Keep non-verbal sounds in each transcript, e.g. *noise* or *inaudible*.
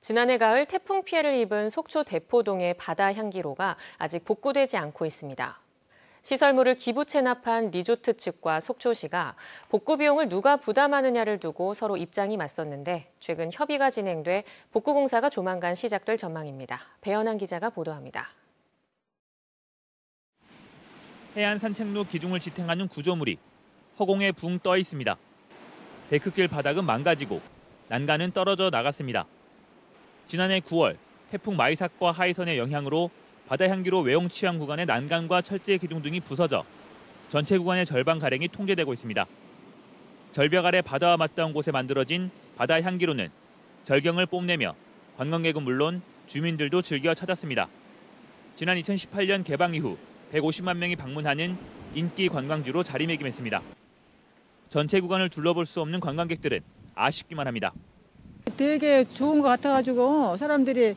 지난해 가을 태풍 피해를 입은 속초 대포동의 바다 향기로가 아직 복구되지 않고 있습니다. 시설물을 기부 체납한 리조트 측과 속초시가 복구 비용을 누가 부담하느냐를 두고 서로 입장이 맞섰는데 최근 협의가 진행돼 복구 공사가 조만간 시작될 전망입니다. 배현한 기자가 보도합니다. 해안 산책로 기둥을 지탱하는 구조물이 허공에 붕 떠 있습니다. 데크길 바닥은 망가지고 난간은 떨어져 나갔습니다. 지난해 9월 태풍 마이삭과 하이선의 영향으로 바다 향기로 외형 취향 구간의 난간과 철제 기둥 등이 부서져 전체 구간의 절반 가량이 통제되고 있습니다. 절벽 아래 바다와 맞닿은 곳에 만들어진 바다 향기로는 절경을 뽐내며 관광객은 물론 주민들도 즐겨 찾았습니다. 지난 2018년 개방 이후 150만 명이 방문하는 인기 관광지로 자리매김했습니다. 전체 구간을 둘러볼 수 없는 관광객들은 아쉽기만 합니다. 되게 좋은 것 같아가지고 사람들이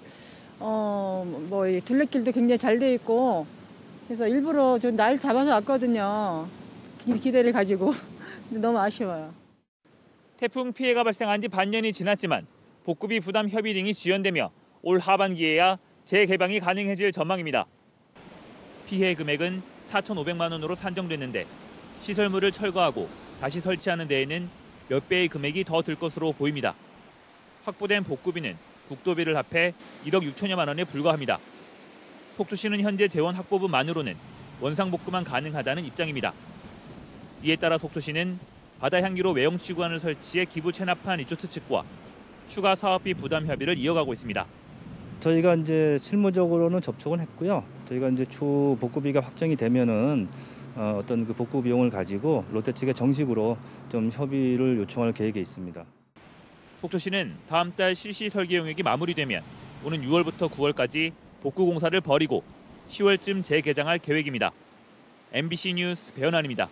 어뭐 둘레길도 굉장히 잘 돼 있고 그래서 일부러 좀 날 잡아서 왔거든요. 기- 기대를 가지고 *laughs* 너무 아쉬워요. 태풍 피해가 발생한 지 반년이 지났지만 복구비 부담 협의 등이 지연되며 올 하반기에야 재개방이 가능해질 전망입니다. 피해 금액은 4,500만 원으로 산정됐는데 시설물을 철거하고 다시 설치하는 데에는 몇 배의 금액이 더 들 것으로 보입니다. 확보된 복구비는 국도비를 합해 1억 6천여만 원에 불과합니다. 속초시는 현재 재원 확보분만으로는 원상 복구만 가능하다는 입장입니다. 이에 따라 속초시는 바다 향기로 외형 취구안을 설치해 기부 체납한 리조트 측과 추가 사업비 부담 협의를 이어가고 있습니다. 저희가 이제 실무적으로는 접촉은 했고요. 저희가 이제 추 복구비가 확정이 되면은 어, 어떤 그 복구 비용을 가지고 롯데 측에 정식으로 좀 협의를 요청할 계획에 있습니다. 속초시는 다음 달 실시 설계 용역이 마무리되면 오는 6월부터 9월까지 복구 공사를 벌이고 10월쯤 재개장할 계획입니다. MBC 뉴스 배현환입니다.